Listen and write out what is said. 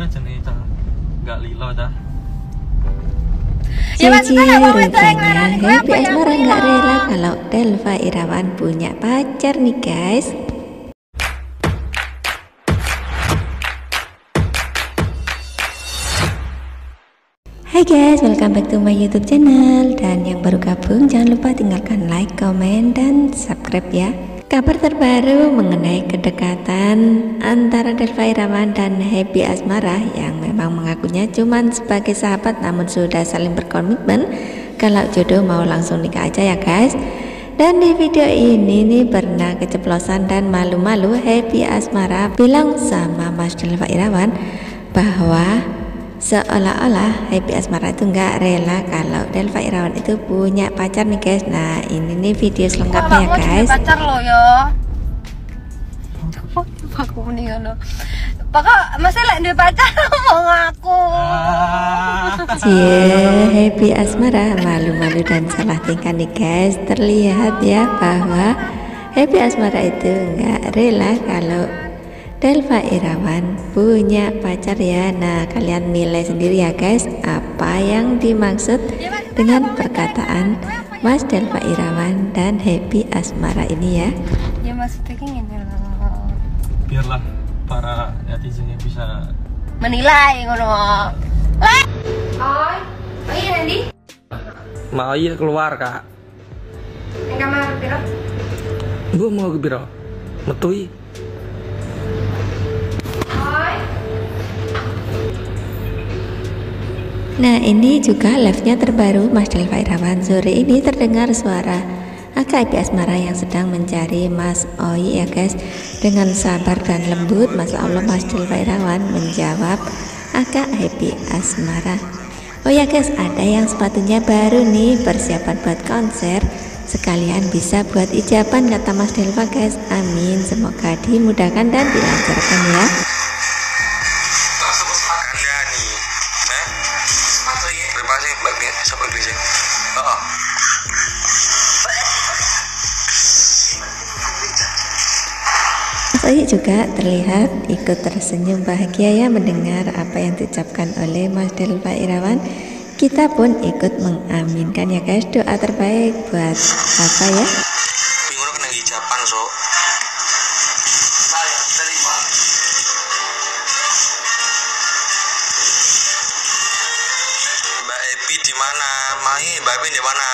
iya jenis cah. Nggak lilo dah. Ya, maksudnya rupanya Happy apa yang Asmara nggak lilo? rela kalau Delva Irawan punya pacar nih guys. Hai guys, welcome back to my YouTube channel. Dan yang baru gabung jangan lupa tinggalkan like, comment, dan subscribe ya Kabar terbaru mengenai kedekatan antara Delva Irawan dan Happy Asmara yang memang mengakunya cuman sebagai sahabat namun sudah saling berkomitmen. Kalau jodoh mau langsung nikah aja ya guys. Dan di video ini nih pernah keceplosan dan malu-malu Happy Asmara bilang sama Mas Delva Irawan bahwa seolah-olah Happy Asmara itu nggak rela kalau Delva Irawan itu punya pacar nih guys nah ini nih video selengkapnya ya guys pacar lo yo. Aku mendingan lo. Pokok masih lek duwe pacar mau ngaku. Cie, Happy Asmara malu-malu dan salah tingkah nih guys Terlihat ya bahwa Happy Asmara itu nggak rela kalau Delva Irawan punya pacar ya Nah kalian nilai sendiri ya guys Apa yang dimaksud dengan perkataan Mas Delva Irawan dan Happy Asmara ini ya Ya maksudnya kayak gini loh. biarlah para netizennya bisa Menilai ngono. Oi. Oh iya Nandi. Mau iya keluar kak Yang kamar piro? Gue mau ke biro Metui Nah ini juga live-nya terbaru Mas Delva Irawan Sore ini terdengar suara Aka Ipi Asmara yang sedang mencari Mas Oi ya guys. Dengan sabar dan lembut Mas Allah Mas Delva Irawan menjawab Aka Ipi Asmara. Oh ya guys ada yang sepatunya baru nih Persiapan buat konser. Sekalian bisa buat ijaban kata Mas Delva guys. Amin. Semoga dimudahkan dan dilancarkan ya bisa? Oh. Mas Oyi juga terlihat ikut tersenyum bahagia ya mendengar apa yang diucapkan oleh Mas Delva Irawan. Kita pun ikut mengaminkan ya guys doa terbaik buat apa ya? Bingung so. di mana? Mai, Babi di mana?